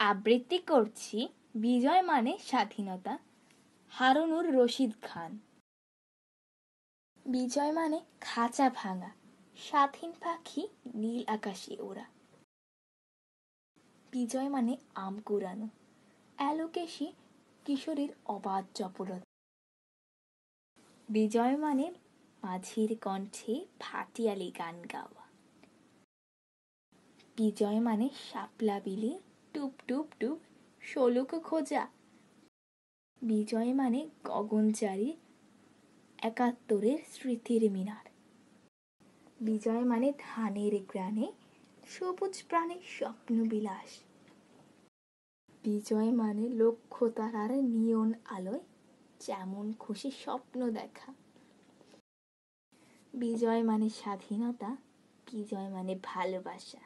আবৃত্তি করছি বিজয় মানে স্বাধীনতা। হারুনুর রশিদ খান। বিজয় মানে খাঁচা ভাঙা। স্বাধীন পাখি নীল আকাশে ওরা বিজয় মানে আম কুড়ানো। অ্যালোকেশি কিশোরীর অবাধ চপলতা বিজয় মানে মাঝির কণ্ঠে ভাটিয়ালি গান গাওয়া। বিজয় মানে শাপলা বিলে টুপ টুপ টুপ, শোলক খোঁজা। বিজয় মানে গগনচারী, একাত্তরের স্মৃতির মিনার। বিজয় মানে ধানের গ্রানে, সবুজ প্রাণের স্বপ্ন বিলাস বিজয় মানে লক্ষ্য তারার নিয়ন আলোয় যেমন খুশি স্বপ্ন দেখা। বিজয় মানে স্বাধীনতা, বিজয় মানে ভালোবাসা।